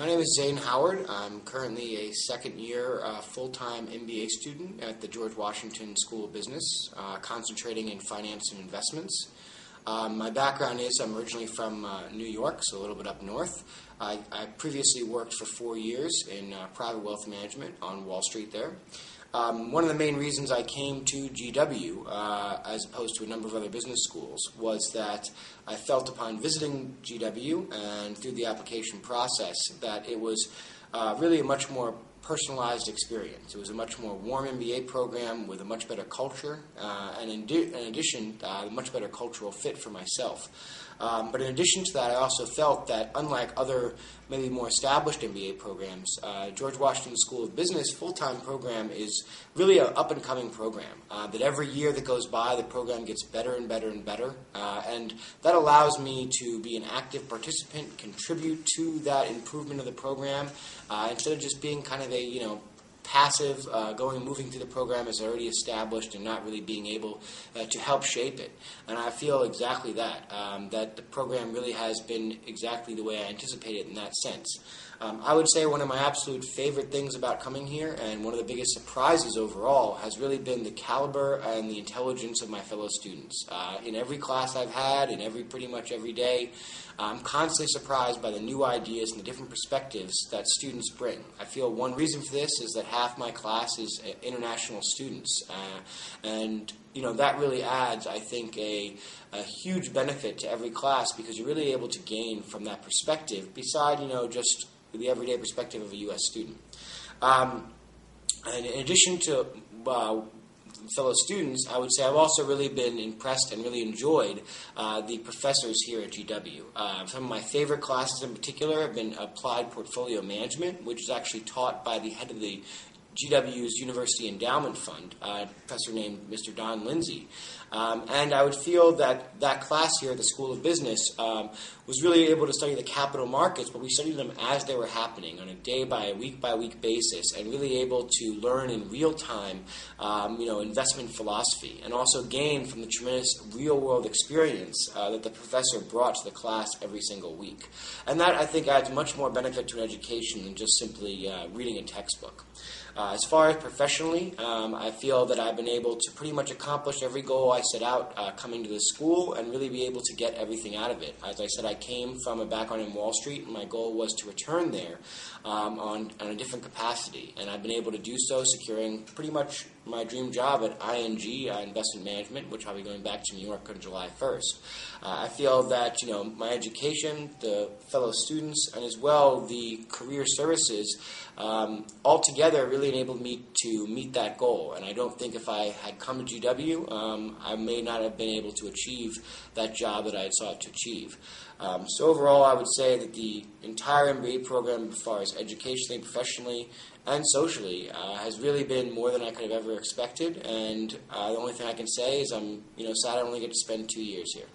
My name is Zane Howard. I'm currently a second year uh, full time MBA student at the George Washington School of Business, uh, concentrating in finance and investments. Um, my background is I'm originally from uh, New York, so a little bit up north. I, I previously worked for four years in uh, private wealth management on Wall Street there. Um, one of the main reasons I came to GW, uh, as opposed to a number of other business schools, was that I felt upon visiting GW and through the application process that it was uh, really a much more personalized experience. It was a much more warm MBA program with a much better culture, uh, and in, in addition, uh, a much better cultural fit for myself. Um, but in addition to that, I also felt that unlike other maybe more established MBA programs, uh, George Washington School of Business full-time program is really an up-and-coming program. Uh, that every year that goes by, the program gets better and better and better, uh, and that allows me to be an active participant, contribute to that improvement of the program, uh, instead of just being kind of a you know passive, uh, going moving through the program is already established and not really being able uh, to help shape it. And I feel exactly that, um, that the program really has been exactly the way I anticipated in that sense. Um, I would say one of my absolute favorite things about coming here, and one of the biggest surprises overall, has really been the caliber and the intelligence of my fellow students. Uh, in every class I've had, in every pretty much every day, I'm constantly surprised by the new ideas and the different perspectives that students bring. I feel one reason for this is that half my class is international students, uh, and you know that really adds, I think, a, a huge benefit to every class because you're really able to gain from that perspective. Beside, you know, just the everyday perspective of a U.S. student. Um, and in addition to uh, fellow students, I would say I've also really been impressed and really enjoyed uh, the professors here at GW. Uh, some of my favorite classes in particular have been applied portfolio management, which is actually taught by the head of the GW's University Endowment Fund, a professor named Mr. Don Lindsay. Um, and I would feel that that class here at the School of Business um, was really able to study the capital markets, but we studied them as they were happening on a day by week by week basis, and really able to learn in real time, um, you know, investment philosophy, and also gain from the tremendous real world experience uh, that the professor brought to the class every single week. And that I think adds much more benefit to an education than just simply uh, reading a textbook. Uh, as far as professionally, um, I feel that I've been able to pretty much accomplish every goal I set out uh, coming to the school and really be able to get everything out of it. As I said, I came from a background in Wall Street, and my goal was to return there um, on, on a different capacity. And I've been able to do so, securing pretty much my dream job at ING uh, Investment Management, which I'll be going back to New York on July 1st. Uh, I feel that you know my education, the fellow students, and as well the career services um, altogether really enabled me to meet that goal. And I don't think if I had come to GW, um, I may not have been able to achieve that job that I had sought to achieve. Um, so overall, I would say that the entire MBA program, as far as educationally, professionally, and socially, uh, has really been more than I could have ever expected. And uh, the only thing I can say is I'm, you know, sad I only get to spend two years here.